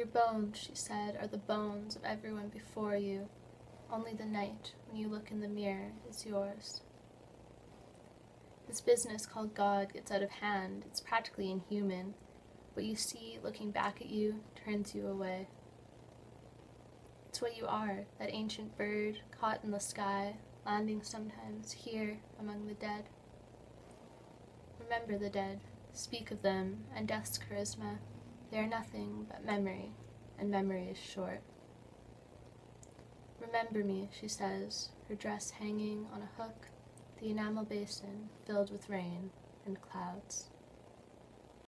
Your bones, she said, are the bones of everyone before you. Only the night, when you look in the mirror, is yours. This business called God gets out of hand. It's practically inhuman. What you see looking back at you turns you away. It's what you are, that ancient bird caught in the sky, landing sometimes here among the dead. Remember the dead, speak of them and death's charisma. They are nothing but memory, and memory is short. Remember me, she says, her dress hanging on a hook, the enamel basin filled with rain and clouds.